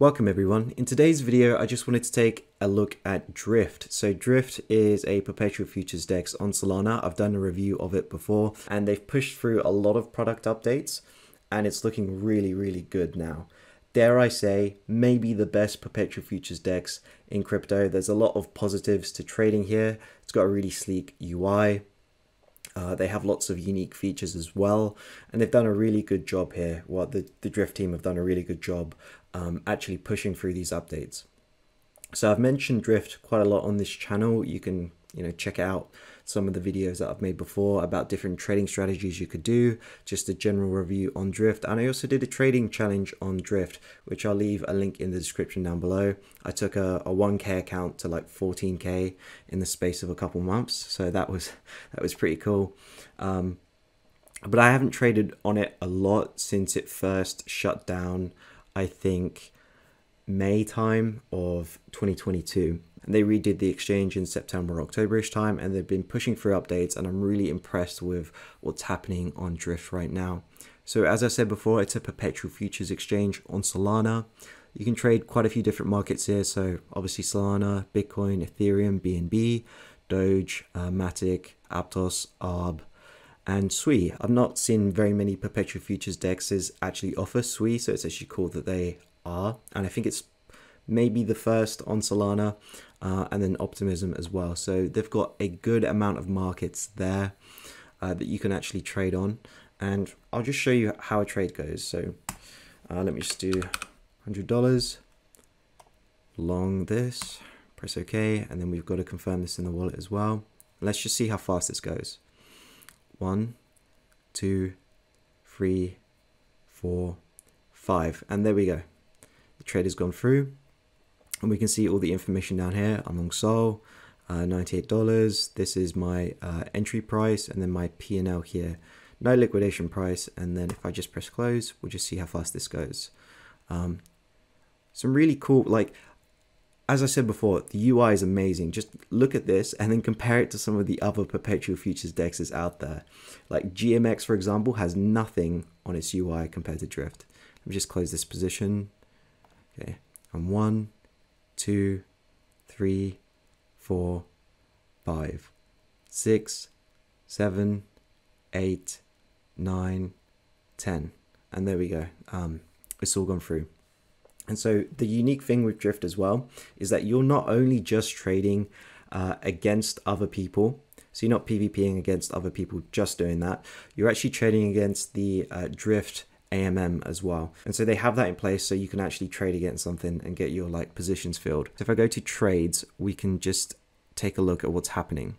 Welcome everyone. In today's video, I just wanted to take a look at Drift. So Drift is a perpetual futures DEX on Solana. I've done a review of it before and they've pushed through a lot of product updates and it's looking really, really good now. Dare I say, maybe the best perpetual futures DEX in crypto. There's a lot of positives to trading here. It's got a really sleek UI. Uh, they have lots of unique features as well, and they've done a really good job here. Well, the, the Drift team have done a really good job um, actually pushing through these updates. So I've mentioned Drift quite a lot on this channel. You can you know check out some of the videos that I've made before about different trading strategies you could do, just a general review on Drift. And I also did a trading challenge on Drift, which I'll leave a link in the description down below. I took a, a 1k account to like 14k in the space of a couple months. So that was that was pretty cool. Um, but I haven't traded on it a lot since it first shut down, I think May time of 2022 and they redid the exchange in September, Octoberish time, and they've been pushing through updates. And I'm really impressed with what's happening on Drift right now. So, as I said before, it's a perpetual futures exchange on Solana. You can trade quite a few different markets here. So, obviously, Solana, Bitcoin, Ethereum, BNB, Doge, uh, Matic, Aptos, ARB, and Sui. I've not seen very many perpetual futures dexes actually offer Sui, so it's actually cool that they are. And I think it's maybe the first on Solana, uh, and then Optimism as well. So they've got a good amount of markets there uh, that you can actually trade on. And I'll just show you how a trade goes. So uh, let me just do $100 long this, press OK, and then we've got to confirm this in the wallet as well. Let's just see how fast this goes. One, two, three, four, five, and there we go. The trade has gone through and we can see all the information down here among Sol, uh, $98. This is my uh, entry price and then my P&L here. No liquidation price. And then if I just press close, we'll just see how fast this goes. Um, some really cool, like, as I said before, the UI is amazing. Just look at this and then compare it to some of the other perpetual futures dexes out there. Like GMX, for example, has nothing on its UI compared to Drift. Let me just close this position. Okay, and one, two, three, four, five, six, seven, eight, nine, ten. And there we go. Um, it's all gone through. And so the unique thing with Drift as well is that you're not only just trading uh, against other people, so you're not PvPing against other people just doing that. You're actually trading against the uh, Drift AMM as well. And so they have that in place so you can actually trade against something and get your like positions filled. So if I go to trades, we can just take a look at what's happening.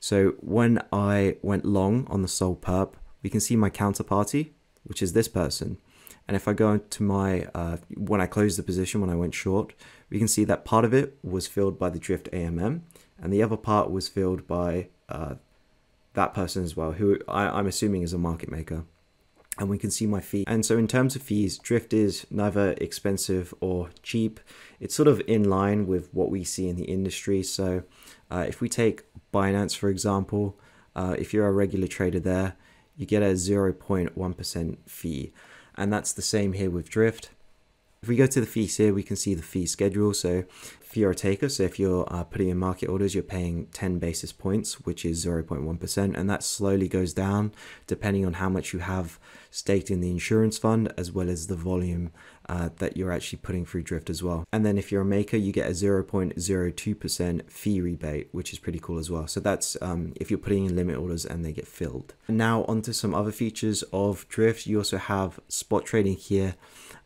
So when I went long on the Sol perp, we can see my counterparty, which is this person. And if I go into my, uh, when I closed the position, when I went short, we can see that part of it was filled by the Drift AMM and the other part was filled by uh, that person as well, who I, I'm assuming is a market maker and we can see my fee. And so in terms of fees, Drift is neither expensive or cheap. It's sort of in line with what we see in the industry. So uh, if we take Binance, for example, uh, if you're a regular trader there, you get a 0.1% fee. And that's the same here with Drift. If we go to the fees here, we can see the fee schedule. So if you're a taker, so if you're uh, putting in market orders, you're paying 10 basis points, which is 0.1%, and that slowly goes down depending on how much you have staked in the insurance fund, as well as the volume uh, that you're actually putting through Drift as well. And then if you're a maker, you get a 0.02% fee rebate, which is pretty cool as well. So that's um, if you're putting in limit orders and they get filled. Now onto some other features of Drift. You also have spot trading here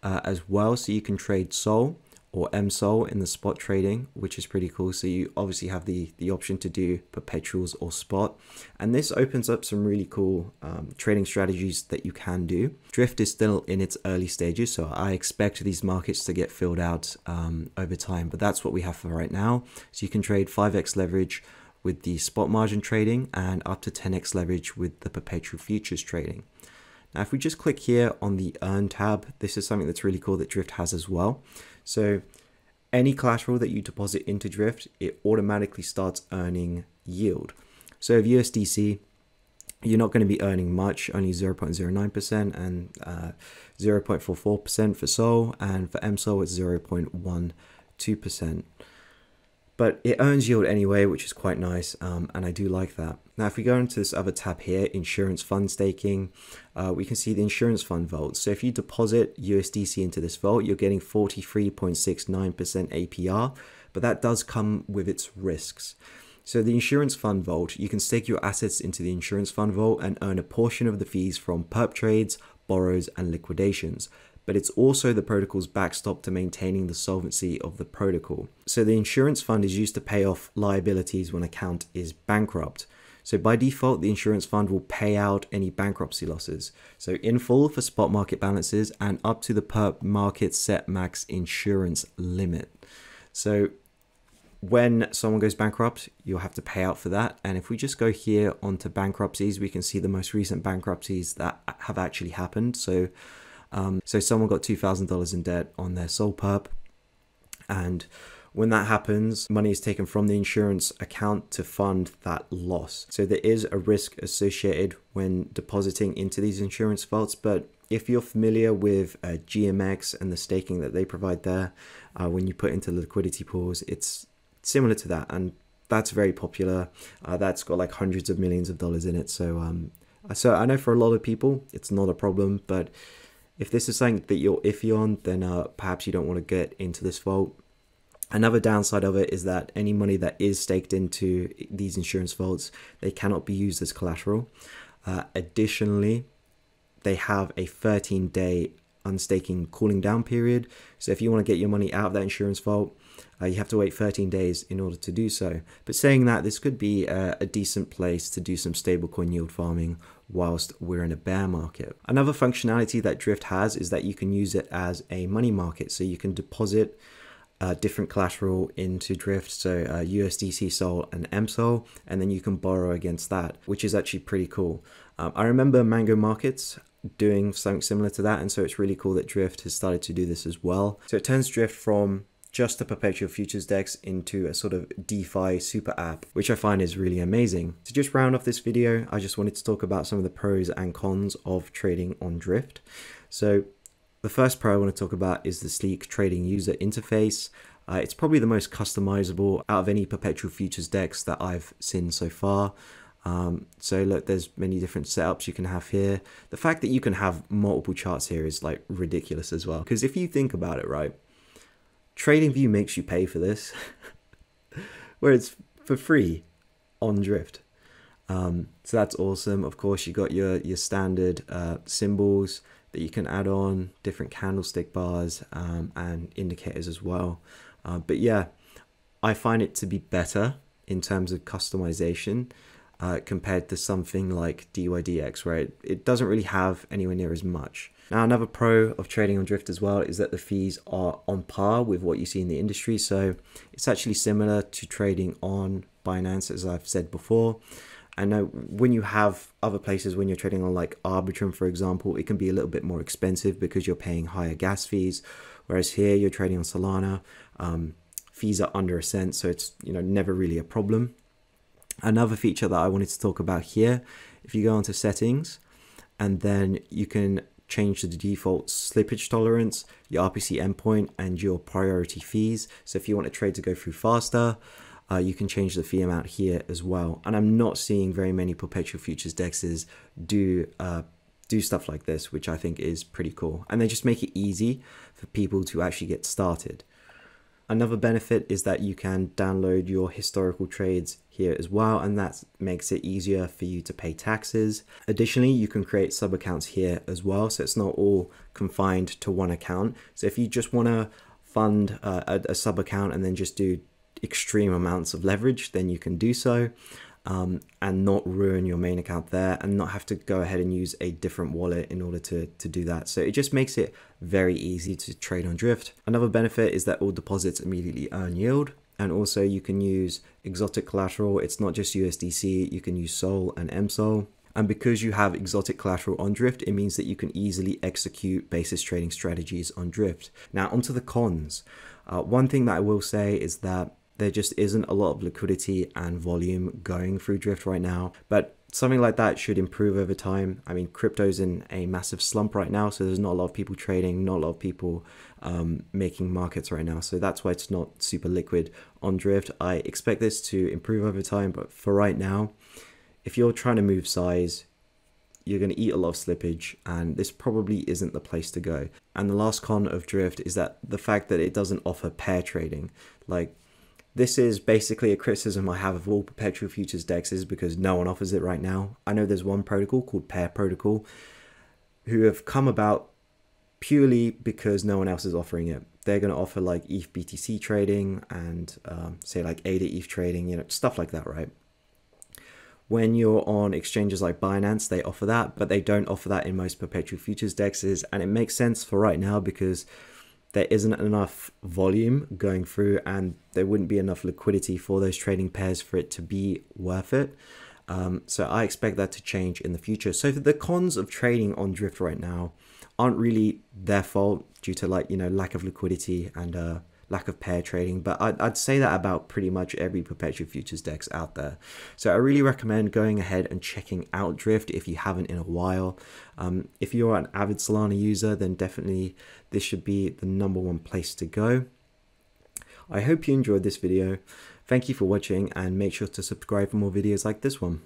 uh, as well, so you can trade Sol or MSOL in the spot trading, which is pretty cool. So you obviously have the, the option to do perpetuals or spot. And this opens up some really cool um, trading strategies that you can do. Drift is still in its early stages, so I expect these markets to get filled out um, over time, but that's what we have for right now. So you can trade 5x leverage with the spot margin trading and up to 10x leverage with the perpetual futures trading. Now, if we just click here on the Earn tab, this is something that's really cool that Drift has as well. So any collateral that you deposit into Drift, it automatically starts earning yield. So if USDC you're not going to be earning much, only 0.09% and uh, 0.44% for Sol, and for MSOL it's 0.12%. But it earns yield anyway, which is quite nice, um, and I do like that. Now, if we go into this other tab here, insurance fund staking, uh, we can see the insurance fund vault. So if you deposit USDC into this vault, you're getting 43.69% APR, but that does come with its risks. So the insurance fund vault, you can stake your assets into the insurance fund vault and earn a portion of the fees from perp trades, borrows, and liquidations. But it's also the protocol's backstop to maintaining the solvency of the protocol. So the insurance fund is used to pay off liabilities when account is bankrupt. So by default, the insurance fund will pay out any bankruptcy losses. So in full for spot market balances and up to the perp market set max insurance limit. So when someone goes bankrupt, you'll have to pay out for that. And if we just go here onto bankruptcies, we can see the most recent bankruptcies that have actually happened. So, um, so someone got two thousand dollars in debt on their Sol perp, and when that happens, money is taken from the insurance account to fund that loss. So there is a risk associated when depositing into these insurance vaults, but if you're familiar with uh, GMX and the staking that they provide there, uh, when you put into liquidity pools, it's similar to that, and that's very popular. Uh, that's got like hundreds of millions of dollars in it. So, um, so I know for a lot of people it's not a problem, but if this is something that you're iffy on, then uh, perhaps you don't want to get into this vault. Another downside of it is that any money that is staked into these insurance vaults, they cannot be used as collateral. Uh, additionally, they have a 13 day unstaking cooling down period. So if you want to get your money out of that insurance vault, uh, you have to wait 13 days in order to do so. But saying that, this could be a, a decent place to do some stablecoin yield farming whilst we're in a bear market. Another functionality that Drift has is that you can use it as a money market. So you can deposit uh, different collateral into Drift, so uh, USDC Sol and MSOL, and then you can borrow against that, which is actually pretty cool. Um, I remember Mango Markets doing something similar to that, and so it's really cool that Drift has started to do this as well. So it turns Drift from just the perpetual futures dex into a sort of DeFi super app, which I find is really amazing. To just round off this video, I just wanted to talk about some of the pros and cons of trading on Drift. So the first pro I want to talk about is the sleek trading user interface. Uh, it's probably the most customizable out of any perpetual futures dex that I've seen so far. Um, so look, there's many different setups you can have here. The fact that you can have multiple charts here is like ridiculous as well. Because if you think about it, right, TradingView makes you pay for this, where it's for free on Drift. Um, so that's awesome. Of course, you got your your standard uh, symbols that you can add on, different candlestick bars um, and indicators as well. Uh, but yeah, I find it to be better in terms of customization uh, compared to something like DYDX, where it, it doesn't really have anywhere near as much. Now, another pro of trading on Drift as well is that the fees are on par with what you see in the industry. So it's actually similar to trading on Binance, as I've said before. I know when you have other places, when you're trading on like Arbitrum, for example, it can be a little bit more expensive because you're paying higher gas fees. Whereas here, you're trading on Solana, um, fees are under a cent, so it's you know never really a problem. Another feature that I wanted to talk about here, if you go onto settings, and then you can change the default slippage tolerance, your RPC endpoint, and your priority fees. So if you want a trade to go through faster, uh, you can change the fee amount here as well. And I'm not seeing very many perpetual futures dexes do uh, do stuff like this, which I think is pretty cool. And they just make it easy for people to actually get started. Another benefit is that you can download your historical trades here as well, and that makes it easier for you to pay taxes. Additionally, you can create sub accounts here as well, so it's not all confined to one account. So if you just want to fund uh, a, a sub account and then just do extreme amounts of leverage, then you can do so um, and not ruin your main account there and not have to go ahead and use a different wallet in order to, to do that. So it just makes it very easy to trade on Drift. Another benefit is that all deposits immediately earn yield. And also you can use exotic collateral. It's not just USDC, you can use Sol and MSOL. And because you have exotic collateral on Drift, it means that you can easily execute basis trading strategies on Drift. Now, onto the cons. Uh, one thing that I will say is that there just isn't a lot of liquidity and volume going through Drift right now. But something like that should improve over time. I mean, crypto's in a massive slump right now, so there's not a lot of people trading, not a lot of people um, making markets right now. So that's why it's not super liquid on Drift. I expect this to improve over time, but for right now, if you're trying to move size, you're going to eat a lot of slippage, and this probably isn't the place to go. And the last con of Drift is that the fact that it doesn't offer pair trading. Like, this is basically a criticism I have of all perpetual futures dexes because no one offers it right now. I know there's one protocol called Pair Protocol who have come about purely because no one else is offering it. They're going to offer like ETH BTC trading and um, say like ADA ETH trading, you know, stuff like that, right? When you're on exchanges like Binance, they offer that, but they don't offer that in most perpetual futures dexes. And it makes sense for right now because there isn't enough volume going through and there wouldn't be enough liquidity for those trading pairs for it to be worth it. Um, so I expect that to change in the future. So the cons of trading on Drift right now aren't really their fault due to like, you know, lack of liquidity and uh, lack of pair trading, but I'd, I'd say that about pretty much every perpetual futures dex out there. So I really recommend going ahead and checking out Drift if you haven't in a while. Um, if you're an avid Solana user, then definitely this should be the number one place to go. I hope you enjoyed this video. Thank you for watching and make sure to subscribe for more videos like this one.